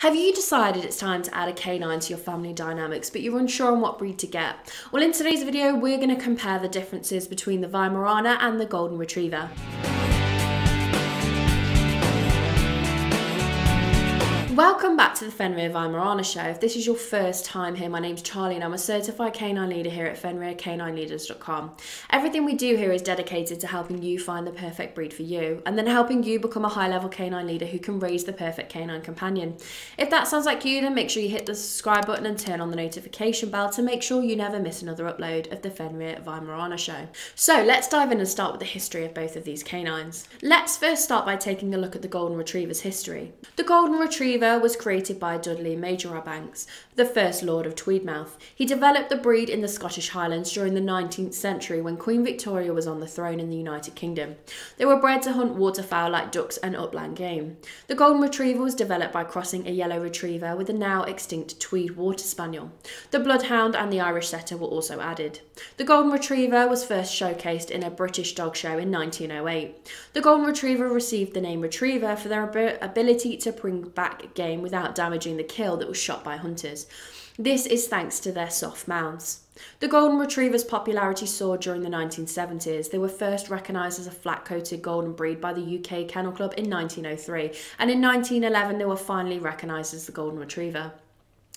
Have you decided it's time to add a canine to your family dynamics, but you're unsure on what breed to get? Well, in today's video, we're going to compare the differences between the Weimaraner and the Golden Retriever. Welcome back to the Fenrir Weimaraner Show. If this is your first time here, my name's Charlie and I'm a certified canine leader here at FenrirCanineLeaders.com. Everything we do here is dedicated to helping you find the perfect breed for you and then helping you become a high level canine leader who can raise the perfect canine companion. If that sounds like you, then make sure you hit the subscribe button and turn on the notification bell to make sure you never miss another upload of the Fenrir Weimaraner Show. So let's dive in and start with the history of both of these canines. Let's first start by taking a look at the Golden Retriever's history. The Golden Retriever was created by Dudley Marjoribanks, the first Lord of Tweedmouth. He developed the breed in the Scottish Highlands during the 19th century when Queen Victoria was on the throne in the United Kingdom. They were bred to hunt waterfowl like ducks and upland game. The Golden Retriever was developed by crossing a Yellow Retriever with a now extinct Tweed Water Spaniel. The Bloodhound and the Irish Setter were also added. The Golden Retriever was first showcased in a British dog show in 1908. The Golden Retriever received the name Retriever for their ability to bring back game without damaging the kill that was shot by hunters. This is thanks to their soft mouths. The Golden Retriever's popularity soared during the 1970s. They were first recognised as a flat coated golden breed by the UK Kennel Club in 1903, and in 1911 they were finally recognised as the Golden Retriever.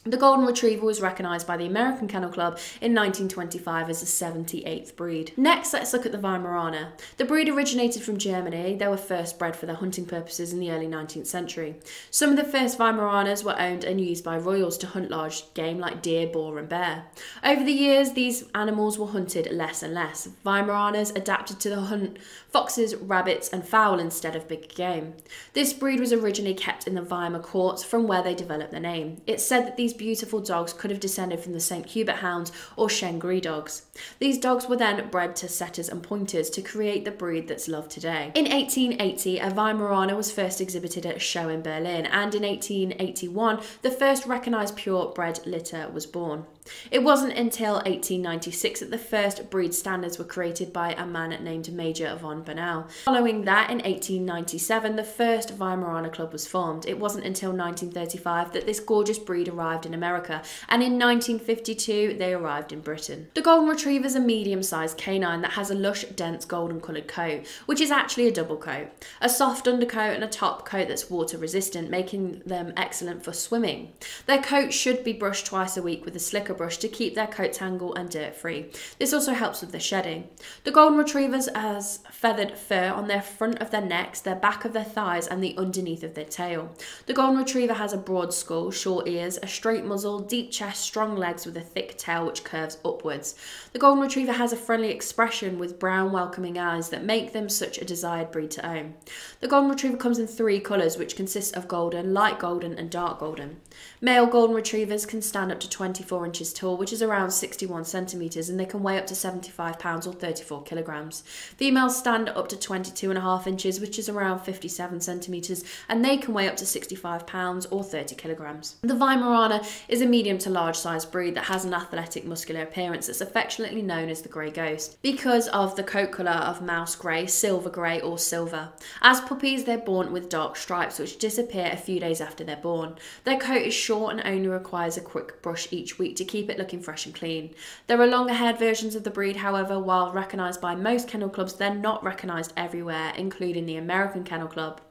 The Golden Retriever was recognised by the American Kennel Club in 1925 as the 78th breed. Next, let's look at the Weimaraner. The breed originated from Germany. They were first bred for their hunting purposes in the early 19th century. Some of the first Weimaraners were owned and used by royals to hunt large game like deer, boar, and bear. Over the years, these animals were hunted less and less. Weimaraners adapted to the hunt foxes, rabbits, and fowl instead of big game. This breed was originally kept in the Weimar courts, from where they developed the name. It's said that these these beautiful dogs could have descended from the St. Hubert hounds or Chien-gris dogs. These dogs were then bred to setters and pointers to create the breed that's loved today. In 1880, a Weimaraner was first exhibited at a show in Berlin, and in 1881, the first recognised purebred litter was born. It wasn't until 1896 that the first breed standards were created by a man named Major von Bernau. Following that, in 1897, the first Weimaraner Club was formed. It wasn't until 1935 that this gorgeous breed arrived in America, and in 1952 they arrived in Britain. The Golden Retriever is a medium-sized canine that has a lush, dense golden coloured coat, which is actually a double coat. A soft undercoat and a top coat that's water resistant, making them excellent for swimming. Their coat should be brushed twice a week with a slicker brush to keep their coat tangle and dirt free. This also helps with the shedding. The Golden Retrievers has feathered fur on their front of their necks, their back of their thighs and the underneath of their tail. The Golden Retriever has a broad skull, short ears, a straight muzzle, deep chest, strong legs with a thick tail which curves upwards. The Golden Retriever has a friendly expression with brown welcoming eyes that make them such a desired breed to own. The Golden Retriever comes in three colours which consist of golden, light golden and dark golden. Male Golden Retrievers can stand up to 24 inches tall, which is around 61 centimetres, and they can weigh up to 75 pounds or 34 kilograms. Females stand up to 22 and a half inches, which is around 57 centimetres, and they can weigh up to 65 pounds or 30 kilograms. The Weimaraner is a medium to large sized breed that has an athletic muscular appearance that's affectionately known as the grey ghost because of the coat colour of mouse grey, silver grey or silver. As puppies they're born with dark stripes which disappear a few days after they're born. Their coat is short and only requires a quick brush each week to keep it looking fresh and clean. There are longer haired versions of the breed, however, while recognised by most kennel clubs, they're not recognised everywhere, including the American Kennel Club.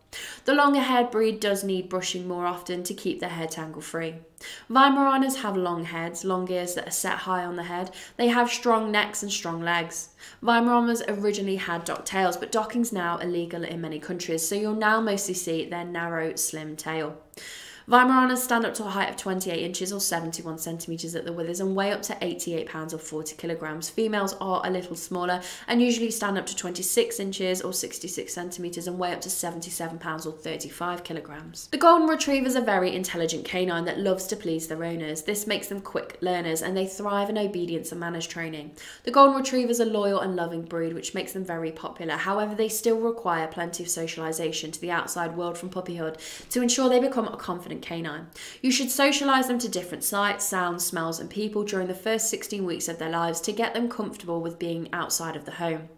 The longer haired breed does need brushing more often to keep their hair tangle free. Weimaraners have long heads, long ears that are set high on the head. They have strong necks and strong legs. Weimaraners originally had docked tails, but docking's now illegal in many countries, so you'll now mostly see their narrow, slim tail. Weimaraners stand up to a height of 28 inches or 71 centimetres at the withers and weigh up to 88 pounds or 40 kilograms. Females are a little smaller and usually stand up to 26 inches or 66 centimetres and weigh up to 77 pounds or 35 kilograms. The Golden Retriever is a very intelligent canine that loves to please their owners. This makes them quick learners and they thrive in obedience and manners training. The Golden Retriever is a loyal and loving breed which makes them very popular. However, they still require plenty of socialisation to the outside world from puppyhood to ensure they become a confident confident canine. You should socialise them to different sights, sounds, smells, and people during the first 16 weeks of their lives to get them comfortable with being outside of the home.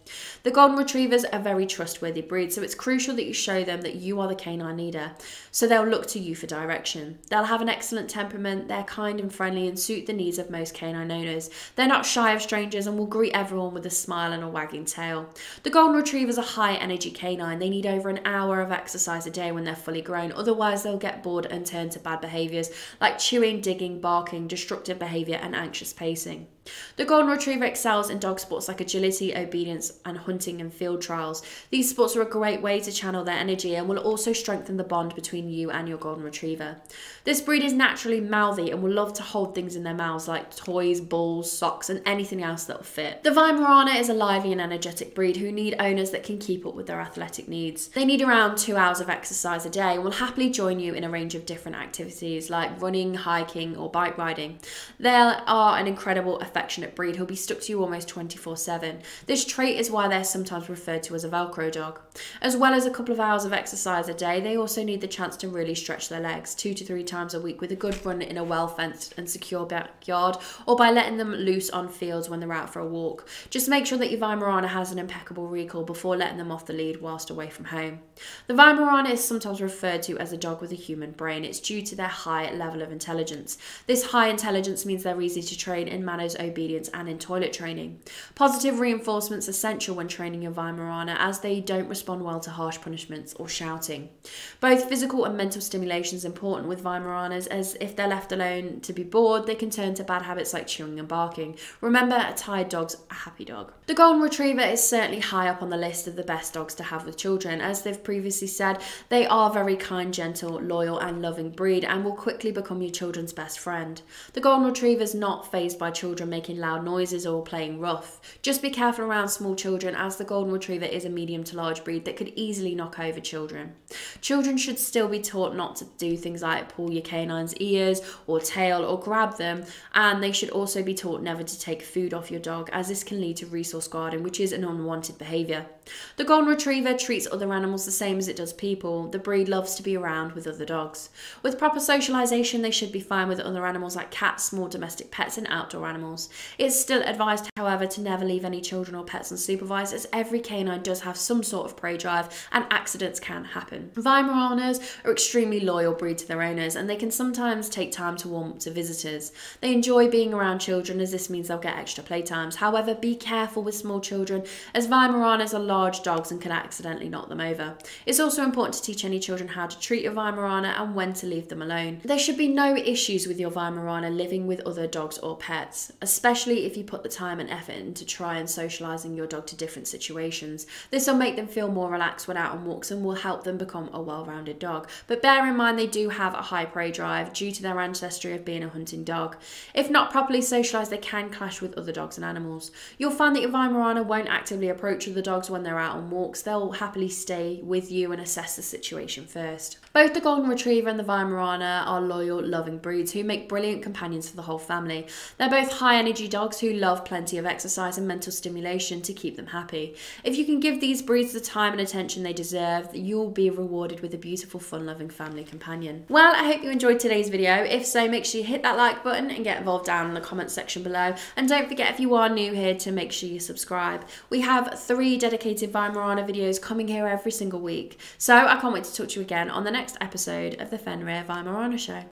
The Golden Retrievers are very trustworthy breed, so it's crucial that you show them that you are the canine leader, so they'll look to you for direction. They'll have an excellent temperament, they're kind and friendly, and suit the needs of most canine owners. They're not shy of strangers and will greet everyone with a smile and a wagging tail. The Golden Retrievers are high energy canine. They need over an hour of exercise a day when they're fully grown, otherwise, they'll get bored and turn to bad behaviours like chewing, digging, barking, destructive behaviour, and anxious pacing. The Golden Retriever excels in dog sports like agility, obedience, and hunting and field trials. These sports are a great way to channel their energy and will also strengthen the bond between you and your Golden Retriever. This breed is naturally mouthy and will love to hold things in their mouths like toys, balls, socks, and anything else that'll fit. The Weimaraner is a lively and energetic breed who need owners that can keep up with their athletic needs. They need around two hours of exercise a day and will happily join you in a range of different activities like running, hiking, or bike riding. They are an incredible affectionate breed who'll be stuck to you almost 24 7. This trait is why they're sometimes referred to as a Velcro dog. As well as a couple of hours of exercise a day, they also need the chance to really stretch their legs two to three times a week with a good run in a well fenced and secure backyard or by letting them loose on fields when they're out for a walk. Just make sure that your Weimaraner has an impeccable recall before letting them off the lead whilst away from home. The Weimaraner is sometimes referred to as a dog with a human brain. It's due to their high level of intelligence. This high intelligence means they're easy to train in manners, obedience, and in toilet training. Positive reinforcement's essential when training your Weimaraner as they don't respond well to harsh punishments or shouting. Both physical and mental stimulation is important with Weimaraners as if they're left alone to be bored, they can turn to bad habits like chewing and barking. Remember, a tired dog's a happy dog. The Golden Retriever is certainly high up on the list of the best dogs to have with children. As they've previously said, they are very kind, gentle, loyal, and loving breed and will quickly become your children's best friend. The Golden Retriever is not phased by children making loud noises or playing rough. Just be careful around small children as the Golden Retriever is a medium to large breed that could easily knock over children. Children should still be taught not to do things like pull your canine's ears or tail or grab them, and they should also be taught never to take food off your dog as this can lead to resource guarding, which is an unwanted behaviour. The Golden Retriever treats other animals the same as it does people. The breed loves to be around with other dogs. With proper socialisation, they should be fine with other animals like cats, small domestic pets, and outdoor animals. It's still advised, however, to never leave any children or pets unsupervised as every canine does have some sort of prey drive and accidents can happen. Weimaraners are extremely loyal breed to their owners and they can sometimes take time to warm up to visitors. They enjoy being around children as this means they'll get extra playtimes. However, be careful with small children as Weimaraners are large dogs and can accidentally knock them over. It's also important to teach any children how to treat your Weimaraner and when to leave them alone. There should be no issues with your Weimaraner living with other dogs or pets, especially if you put the time and effort into try and socialising your dog to different situations. This will make them feel more relaxed when out on walks and will help them become a well-rounded dog. But bear in mind they do have a high prey drive due to their ancestry of being a hunting dog. If not properly socialised, they can clash with other dogs and animals. You'll find that your Weimaraner won't actively approach other dogs when they're out on walks. They'll happily stay with you and assess the situation first. Both the Golden Retriever and the Weimaraner are loyal, loving breeds who make brilliant companions for the whole family. They're both high energy dogs who love plenty of exercise and mental stimulation to keep them happy. If you can give these breeds the time and attention they deserve, you'll be rewarded with a beautiful, fun loving family companion. Well, I hope you enjoyed today's video. If so, make sure you hit that like button and get involved down in the comments section below. And don't forget, if you are new here, to make sure you subscribe. We have three dedicated Weimaraner videos coming here every single week. So I can't wait to talk to you again on the next episode of the Fenrir Weimaraner Show.